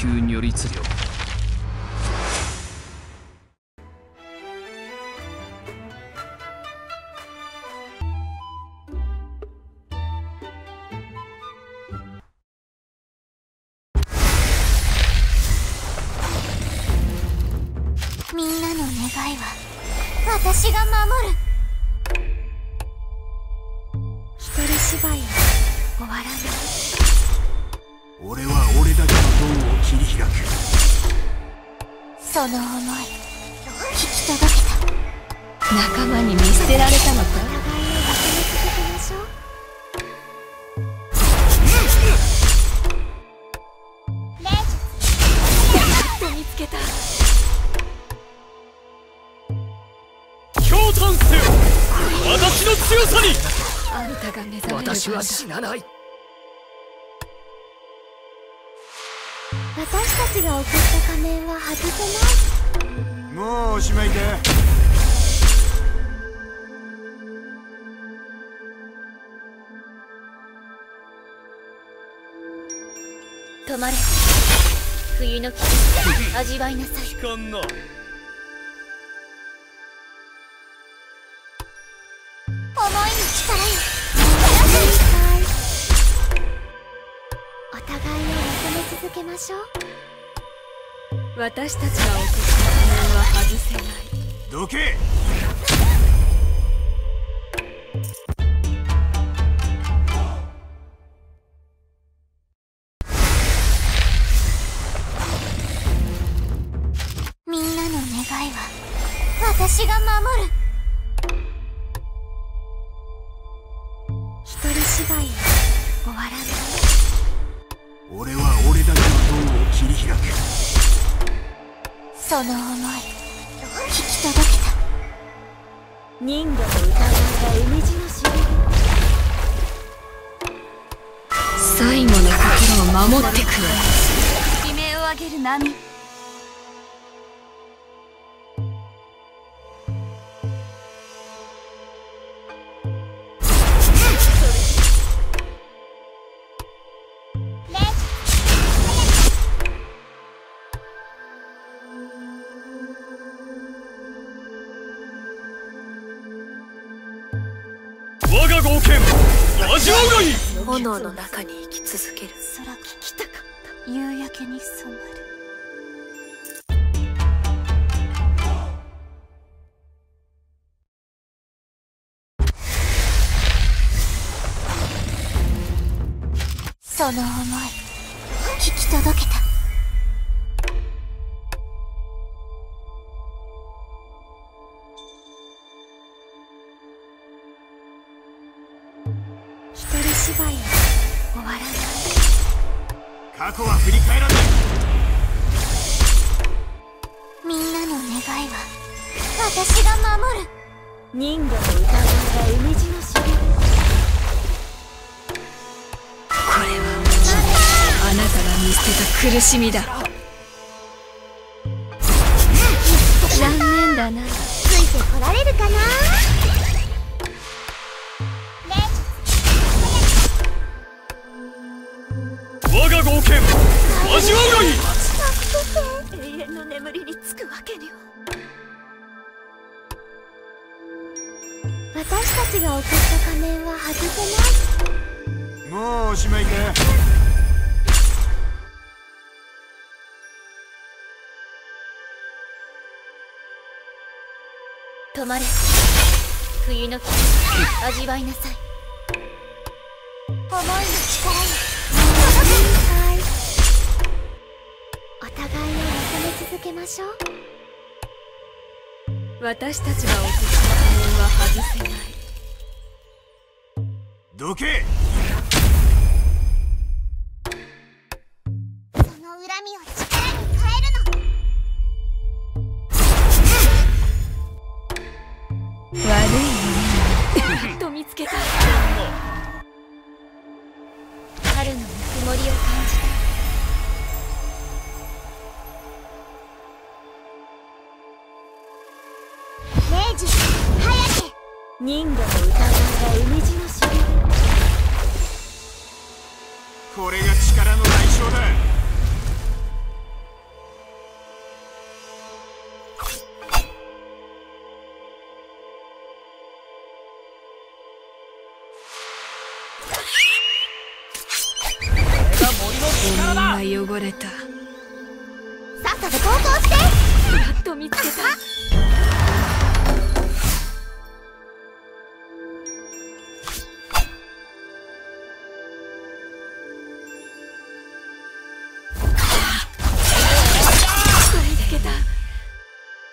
球如律令みんなの願いは私が守る。一人芝居は終わらない。俺は俺だけの道を切り開くその思い聞き届けた。仲間に見捨てられたのか？お互いを認め続けましょうと見つけた。強炭せよ私の強さに。あんたが目覚める私は死なない私たちが送った仮面は外せない。もうおしまいか止まれ。冬の季節味わいなさいましょう。私たちが送った仮面は外せない。どけ。みんなの願いは私が守る。一人芝居は終わらない。俺はその思い。聞き届けた。人魚の歌声が海路のし最後の心を守ってくれ。悲鳴を上げる波。剣味わうがいい。炎の中に生き続ける。空聞きたかった。夕焼けに染まる。その思い聞き届けた過去は振り返らない。みんなの願いは私が守る。人魚の歌声が海路のしこれはあなたが見捨てた苦しみだ。残念だな。ついてこられるかな？味わうがいい永遠の眠りにつくわけには。私たちが送った仮面は外せない。もうおしまいか。止まれ。冬の季節味わいなさい。思いの力よけましょう。私たちが送った仮面は外せない。どけ。その恨みを力ージ早け人魚の歌声が海地のしびこれが力の代償だ汚れたさっさと投稿してやっと見つけた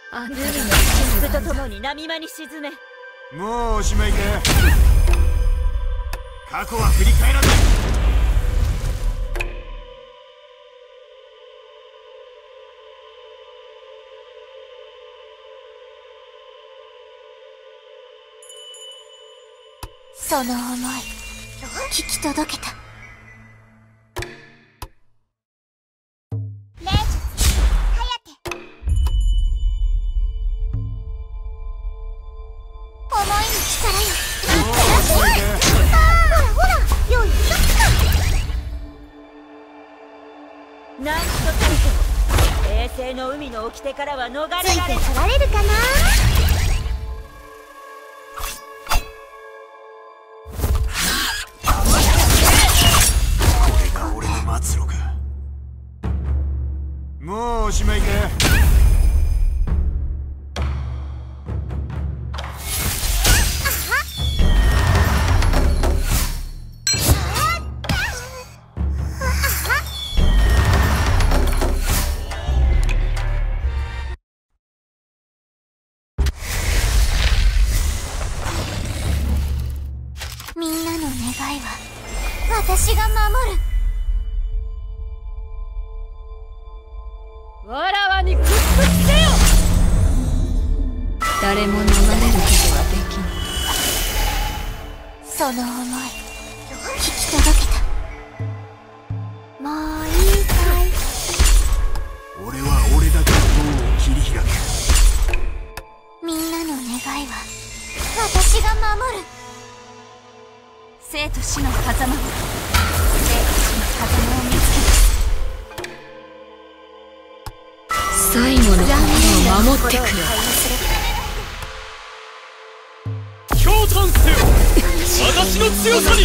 あんたが水とともに波間に沈め。もうおしまいか。過去は振り返らない。その思い聞き届けたからは逃れられないてこられるかな？これが俺の末路か。もうおしまいかいは私が守る。わらわに屈服せよ。誰も逃れることはできぬその思い聞き届けた。もういいかい。俺は俺だけの道を切り開くみんなの願いは私が守る生と死の狭間を生と死の狭間を見つけ。た最後の心を守ってくれ。驚嘆せよ私の強さに